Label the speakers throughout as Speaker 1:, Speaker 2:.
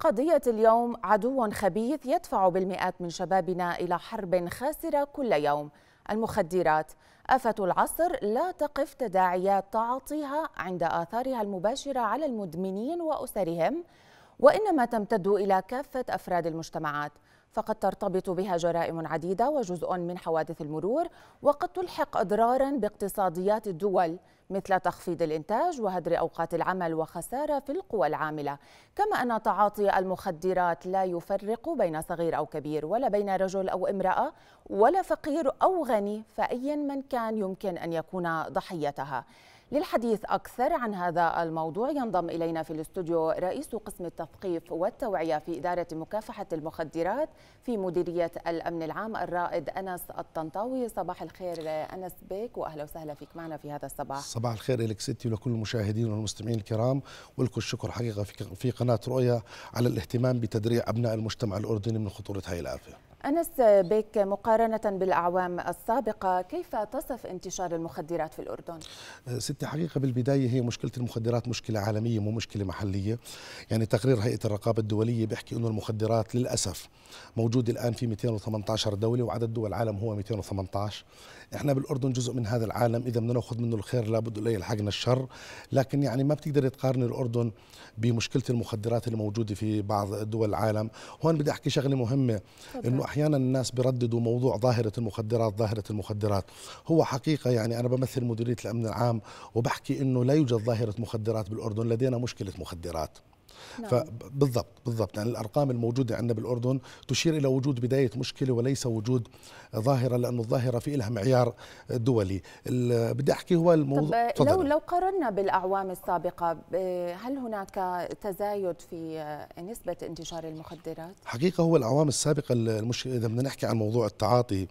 Speaker 1: قضية اليوم عدو خبيث يدفع بالمئات من شبابنا إلى حرب خاسرة كل يوم. المخدرات آفة العصر لا تقف تداعيات تعاطيها عند آثارها المباشرة على المدمنين وأسرهم وإنما تمتد إلى كافة أفراد المجتمعات. فقد ترتبط بها جرائم عديدة وجزء من حوادث المرور وقد تلحق أضرارا باقتصاديات الدول. مثل تخفيض الإنتاج وهدر أوقات العمل وخسارة في القوى العاملة. كما أن تعاطي المخدرات لا يفرق بين صغير أو كبير ولا بين رجل أو امرأة ولا فقير أو غني فأيا من كان يمكن أن يكون ضحيتها. للحديث أكثر عن هذا الموضوع ينضم إلينا في الاستوديو رئيس قسم التثقيف والتوعية في إدارة مكافحة المخدرات في مديرية الأمن العام الرائد أنس الطنطاوي. صباح الخير أنس بك وأهلا وسهلا فيك معنا في هذا الصباح.
Speaker 2: صباح الخير لك ستي ولكل المشاهدين والمستمعين الكرام ولكم الشكر حقيقة في قناة رؤيا على الاهتمام بتدريع أبناء المجتمع الأردني من خطورة هذه الآفة
Speaker 1: أنس بك مقارنة بالأعوام السابقة كيف تصف انتشار المخدرات في الأردن؟
Speaker 2: ستي حقيقة بالبداية هي مشكلة المخدرات مشكلة عالمية مو مشكلة محلية. يعني تقرير هيئة الرقابة الدولية بيحكي أنه المخدرات للأسف موجود الآن في 218 دولة وعدد دول العالم هو 218 إحنا بالأردن جزء من هذا العالم إذا بدنا نأخذ منه الخير لابد لا يلحقنا الشر. لكن يعني ما بتقدر تقارن الأردن بمشكلة المخدرات اللي موجوده في بعض دول العالم. هون بدي أحكي شغلة مهمة إنه أحيانا الناس برددوا موضوع ظاهرة المخدرات ظاهرة المخدرات. هو حقيقة يعني أنا بمثل مديرية الأمن العام وبحكي إنه لا يوجد ظاهرة مخدرات بالأردن لدينا مشكلة مخدرات. نعم. فبالضبط بالضبط. يعني الأرقام الموجودة عندنا بالأردن تشير إلى وجود بداية مشكلة وليس وجود ظاهرة لأنه الظاهرة في لها معيار دولي. بدي أحكي هو الموضوع
Speaker 1: طب لو لو قارنا بالأعوام السابقة هل هناك تزايد في نسبة انتشار المخدرات؟
Speaker 2: حقيقة هو الأعوام السابقة المشكلة إذا بدنا نحكي عن موضوع التعاطي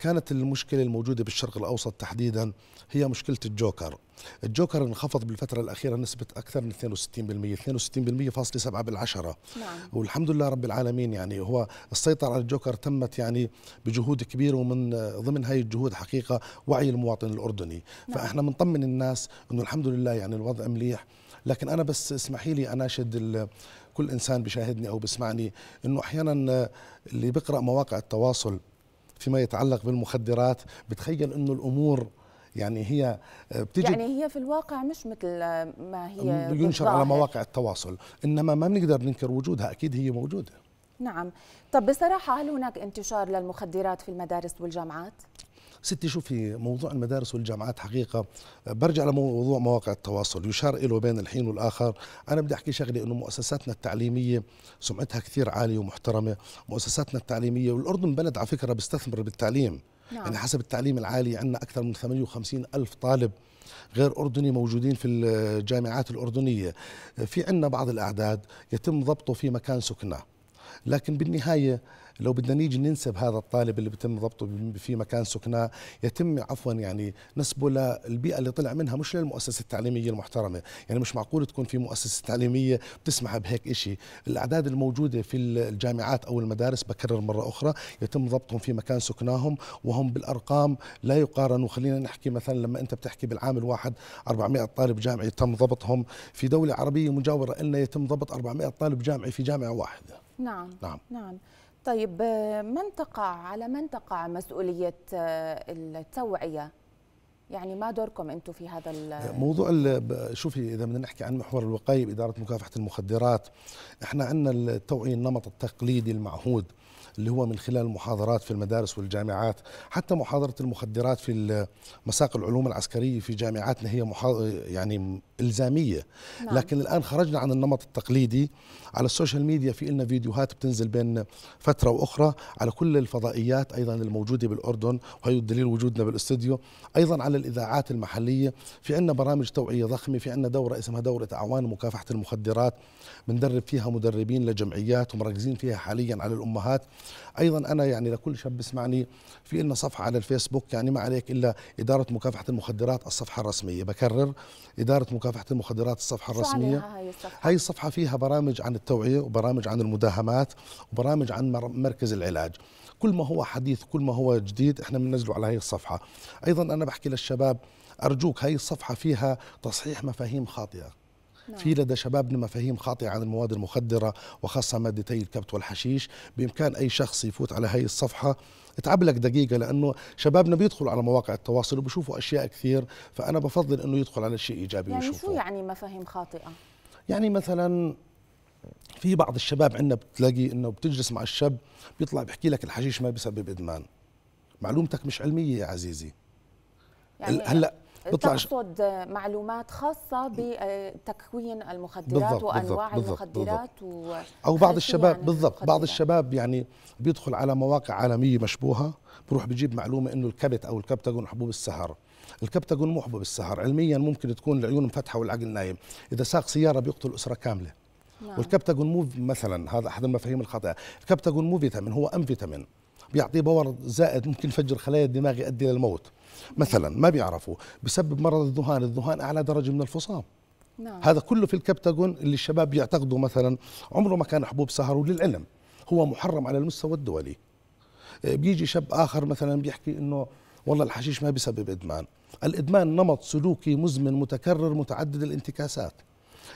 Speaker 2: كانت المشكلة الموجودة بالشرق الأوسط تحديدا هي مشكلة الجوكر. الجوكر انخفض بالفترة الأخيرة نسبة أكثر من 62% 62% فاصلة سبعة بالعشرة نعم. والحمد لله رب العالمين يعني هو السيطرة على الجوكر تمت يعني بجهود كبيرة ومن ضمن هاي الجهود حقيقة وعي المواطن الأردني نعم. فإحنا بنطمن الناس أنه الحمد لله يعني الوضع مليح لكن أنا بس اسمحي لي أناشد كل إنسان بشاهدني أو بسمعني أنه أحيانا اللي بيقرأ مواقع التواصل فيما يتعلق بالمخدرات بتخيل أنه الأمور يعني هي
Speaker 1: بتجي يعني هي في الواقع مش مثل ما هي
Speaker 2: ينشر على مواقع التواصل إنما ما بنقدر ننكر وجودها أكيد هي موجودة.
Speaker 1: نعم. طب بصراحة هل هناك انتشار للمخدرات في المدارس والجامعات؟
Speaker 2: ستي شوفي موضوع المدارس والجامعات حقيقة برجع لموضوع مواقع التواصل يشار له بين الحين والآخر. أنا بدي أحكي شغله إنه مؤسساتنا التعليمية سمعتها كثير عالية ومحترمة مؤسساتنا التعليمية والأردن بلد على فكرة بيستثمر بالتعليم. نعم. يعني حسب التعليم العالي عندنا أكثر من 58 ألف طالب غير أردني موجودين في الجامعات الأردنية في عندنا بعض الأعداد يتم ضبطه في مكان سكنه لكن بالنهاية لو بدنا نيجي ننسب هذا الطالب اللي بيتم ضبطه في مكان سكناه يتم عفوا يعني نسبه للبيئة اللي طلع منها مش للمؤسسة التعليمية المحترمة. يعني مش معقول تكون في مؤسسة تعليمية بتسمح بهيك شيء الأعداد الموجودة في الجامعات أو المدارس بكرر مرة أخرى يتم ضبطهم في مكان سكناهم وهم بالأرقام لا يقارنوا. خلينا نحكي مثلا لما أنت بتحكي بالعام الواحد 400 طالب جامعي تم ضبطهم. في دولة عربية مجاورة لنا يتم ضبط 400 طالب جامعي في جامعة واحدة.
Speaker 1: نعم. نعم. نعم. طيب من تقع على من تقع مسؤولية التوعية؟ يعني ما دوركم أنتم في هذا
Speaker 2: موضوع شوفي إذا بدنا نحكي عن محور الوقاية بإدارة مكافحة المخدرات إحنا عندنا التوعية النمط التقليدي المعهود اللي هو من خلال المحاضرات في المدارس والجامعات حتى محاضرة المخدرات في مساق العلوم العسكرية في جامعاتنا هي يعني إلزامية نعم. لكن الآن خرجنا عن النمط التقليدي على السوشيال ميديا في لنا فيديوهات بتنزل بين فترة وأخرى على كل الفضائيات أيضا الموجودة بالأردن وهي الدليل وجودنا بالأستوديو أيضا على الإذاعات المحلية في عندنا برامج توعية ضخمة في عندنا دورة اسمها دورة أعوان مكافحة المخدرات بندرب فيها مدربين لجمعيات ومركزين فيها حاليا على الأمهات. أيضا أنا يعني لكل شاب بسمعني في لنا صفحة على الفيسبوك يعني ما عليك إلا إدارة مكافحة المخدرات الصفحة الرسمية. بكرر إدارة مكافحة المخدرات الصفحة الرسمية.
Speaker 1: هاي الصفحة؟
Speaker 2: هاي الصفحة فيها برامج عن التوعية وبرامج عن المداهمات وبرامج عن مركز العلاج. كل ما هو حديث كل ما هو جديد إحنا بننزله على هاي الصفحة. أيضا أنا بحكي للشباب أرجوك هاي الصفحة فيها تصحيح مفاهيم خاطئة. نعم. في لدى شبابنا مفاهيم خاطئة عن المواد المخدرة وخاصة مادتي الكبت والحشيش. بإمكان أي شخص يفوت على هاي الصفحة اتعب لك دقيقة لأنه شبابنا بيدخلوا على مواقع التواصل وبيشوفوا أشياء كثير. فأنا بفضل أنه يدخل على شيء إيجابي
Speaker 1: يعني
Speaker 2: ويشوفه
Speaker 1: شو يعني مفاهيم خاطئة؟
Speaker 2: يعني مثلا في بعض الشباب عندنا بتلاقي إنه بتجلس مع الشاب بيطلع بيحكي لك الحشيش ما بيسبب إدمان. معلومتك مش علمية يا عزيزي.
Speaker 1: يعني هلأ بيطلع تقصد معلومات خاصة بتكوين المخدرات بالضبط وأنواع بالضبط المخدرات
Speaker 2: بالضبط. و أو بعض الشباب بالضبط بعض الشباب يعني بيدخل على مواقع عالمية مشبوهة بروح بجيب معلومة إنه الكبت أو الكبتاجون حبوب السهر. الكبتاجون مو حبوب السهر علميا ممكن تكون العيون مفتحة والعقل نايم. إذا ساق سيارة بيقتل أسرة كاملة. نعم. والكبتاجون مو مثلا هذا أحد المفاهيم الخاطئة. الكبتاجون مو فيتامين هو أم فيتامين. بيعطيه power زائد ممكن يفجر خلايا الدماغ يؤدي للموت مثلا ما بيعرفوا بسبب مرض الذهان الذهان أعلى درجة من الفصام. نعم. هذا كله في الكبتاجون اللي الشباب بيعتقدوا مثلا عمره ما كان حبوب سهر وللعلم. هو محرم على المستوى الدولي. آه، بيجي شاب آخر مثلا بيحكي إنه والله الحشيش ما بيسبب إدمان. الإدمان نمط سلوكي مزمن متكرر متعدد الانتكاسات.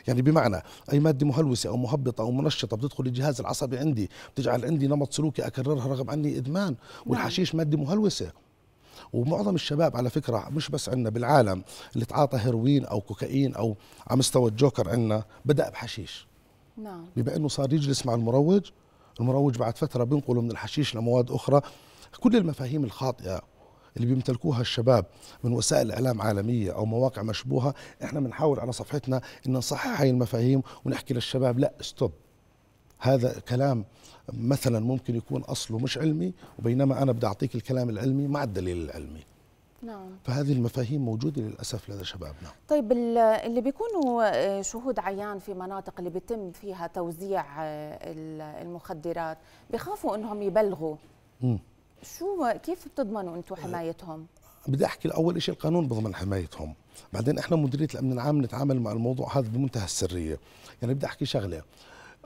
Speaker 2: يعني بمعنى أي مادة مهلوسة أو مهبطة أو منشطة بتدخل الجهاز العصبي عندي بتجعل عندي نمط سلوكي أكررها رغم عني إدمان نعم. والحشيش مادة مهلوسة. ومعظم الشباب على فكرة مش بس عندنا بالعالم اللي تعاطى هيروين أو كوكايين أو على مستوى الجوكر عندنا بدأ بحشيش. نعم. بما إنه صار يجلس مع المروج المروج بعد فترة بينقله من الحشيش لمواد أخرى. كل المفاهيم الخاطئة اللي بيمتلكوها الشباب من وسائل إعلام عالمية أو مواقع مشبوهة إحنا بنحاول على صفحتنا إن نصحح هاي المفاهيم ونحكي للشباب لا ستوب هذا كلام مثلا ممكن يكون أصله مش علمي وبينما أنا بدي أعطيك الكلام العلمي مع الدليل العلمي. نعم. فهذه المفاهيم موجودة للأسف لدى شبابنا.
Speaker 1: طيب اللي بيكونوا آه، شهود عيان في مناطق اللي بيتم فيها توزيع آه، المخدرات بيخافوا إنهم يبلغوا؟ م. شو كيف بتضمنوا أنتم حمايتهم؟
Speaker 2: بدي أحكي اول شيء القانون بضمن حمايتهم. بعدين إحنا مديرية الأمن العام نتعامل مع الموضوع هذا بمنتهى السرية. يعني بدي أحكي شغلة.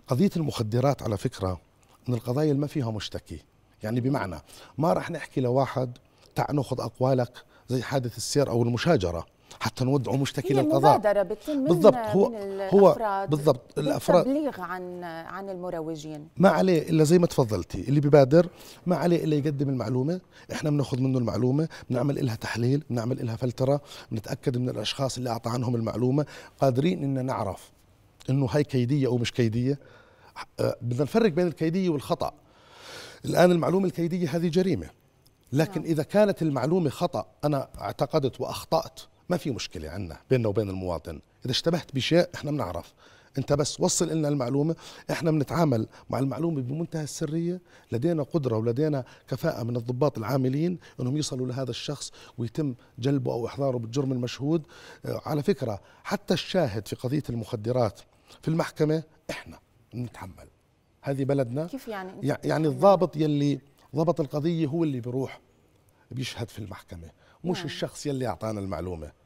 Speaker 2: قضية المخدرات على فكرة من القضايا اللي ما فيها مشتكي. يعني بمعنى ما راح نحكي لواحد تعال ناخذ أقوالك زي حادث السير أو المشاجرة. حتى نودعه مشتكي للقضاء
Speaker 1: مبادرة بتتم من بالضبط هو من هو
Speaker 2: بالضبط الافراد
Speaker 1: تبليغ عن عن المروجين.
Speaker 2: ما عليه إلا زي ما تفضلتي اللي ببادر ما عليه إلا يقدم المعلومة. إحنا بناخذ منه المعلومة بنعمل لها تحليل بنعمل لها فلترة بنتأكد من الأشخاص اللي أعطى عنهم المعلومة. قادرين ان نعرف إنه هاي كيدية أو مش كيدية. أه، بدنا نفرق بين الكيدية والخطأ. الآن المعلومة الكيدية هذه جريمة. لكن نعم. إذا كانت المعلومة خطأ أنا اعتقدت وأخطأت ما في مشكلة عندنا بيننا وبين المواطن. إذا اشتبهت بشيء إحنا بنعرف أنت بس وصل لنا المعلومة إحنا بنتعامل مع المعلومة بمنتهى السرية. لدينا قدرة ولدينا كفاءة من الضباط العاملين إنهم يصلوا لهذا الشخص ويتم جلبه أو إحضاره بالجرم المشهود. آه، على فكرة حتى الشاهد في قضية المخدرات في المحكمة إحنا نتحمل هذه بلدنا.
Speaker 1: كيف يعني؟
Speaker 2: يعني الضابط يلي ضبط القضية هو اللي بيروح بيشهد في المحكمة مش نعم. الشخص يلي أعطانا المعلومة.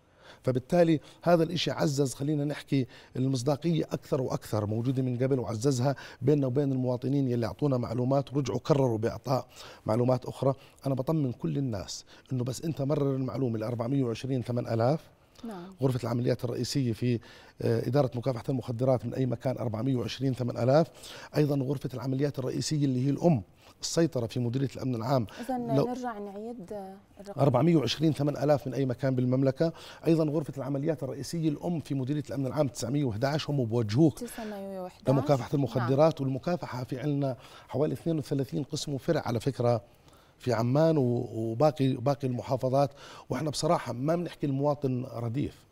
Speaker 2: فبالتالي هذا الإشي عزز خلينا نحكي المصداقية أكثر وأكثر موجودة من قبل وعززها بيننا وبين المواطنين يلي أعطونا معلومات ورجعوا كرروا بإعطاء معلومات أخرى. أنا بطمن كل الناس أنه بس أنت مرر المعلومة ل 420 8000 نعم. غرفة العمليات الرئيسية في آه، إدارة مكافحة المخدرات من أي مكان 420 8000 أيضا غرفة العمليات الرئيسية اللي هي الأم السيطرة في مديرية الأمن العام.
Speaker 1: إذا نرجع نعيد
Speaker 2: الرقم. 420 8000 من أي مكان بالمملكة. أيضا غرفة العمليات الرئيسية الأم في مديرية الأمن العام 911 هم بوجهوك
Speaker 1: 911
Speaker 2: لمكافحة المخدرات. نعم. والمكافحة في عندنا حوالي 32 قسم وفرع على فكرة. في عمان وباقي باقي المحافظات. وإحنا بصراحة ما بنحكي المواطن رديف.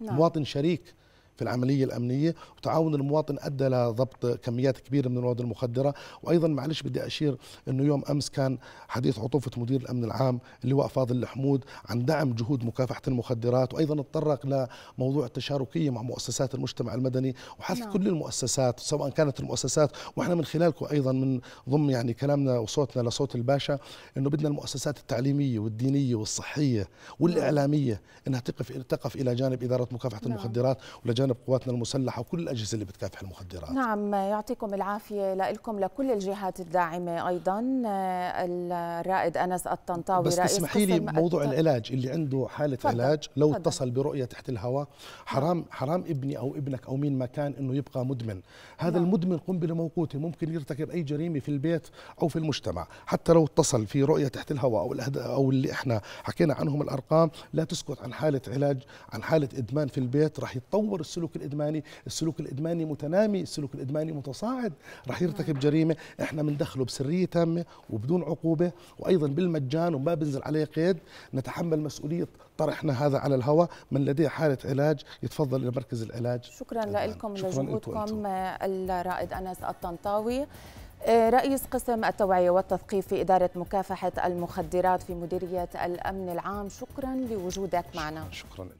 Speaker 2: نعم. مواطن شريك. في العملية الأمنية وتعاون المواطن أدى لضبط كميات كبيرة من المواد المخدرة وأيضا معلش بدي أشير إنه يوم أمس كان حديث عطوفة مدير الأمن العام اللواء فاضل الحمود عن دعم جهود مكافحة المخدرات وأيضا تطرق لموضوع التشاركية مع مؤسسات المجتمع المدني وحث نعم. كل المؤسسات سواء كانت المؤسسات وإحنا من خلالكم أيضا من ضمن يعني كلامنا وصوتنا لصوت الباشا إنه بدنا المؤسسات التعليمية والدينية والصحية والإعلامية إنها تقف تقف إلى جانب إدارة مكافحة نعم. المخدرات والى جانب قواتنا المسلحة وكل الأجهزة اللي بتكافح المخدرات
Speaker 1: نعم يعطيكم العافية لكم لكل الجهات الداعمة أيضا الرائد أنس الطنطاوي
Speaker 2: بس تسمحي لي بموضوع الت... العلاج اللي عنده حالة فضل. علاج لو فضل. اتصل برؤية تحت الهواء حرام. حرام ابني أو ابنك أو مين ما كان إنه يبقى مدمن هذا نعم. المدمن قنبله موقوته ممكن يرتكب أي جريمة في البيت أو في المجتمع حتى لو اتصل في رؤية تحت الهواء أو أو اللي إحنا حكينا عنهم الأرقام لا تسكت عن حالة علاج عن حالة إدمان في البيت راح يتطور السلوك الإدماني السلوك الإدماني متنامي السلوك الإدماني متصاعد. راح يرتكب. جريمة. إحنا بندخله بسرية تامة وبدون عقوبة. وأيضا بالمجان وما بنزل عليه قيد. نتحمل مسؤولية طرحنا هذا على الهواء. من لديه حالة علاج يتفضل إلى مركز العلاج.
Speaker 1: شكرا لكم لجهودكم الرائد أنس الطنطاوي. آه، رئيس قسم التوعية والتثقيف في إدارة مكافحة المخدرات في مديرية الأمن العام. شكرا لوجودك معنا.
Speaker 2: شكرا, شكرا.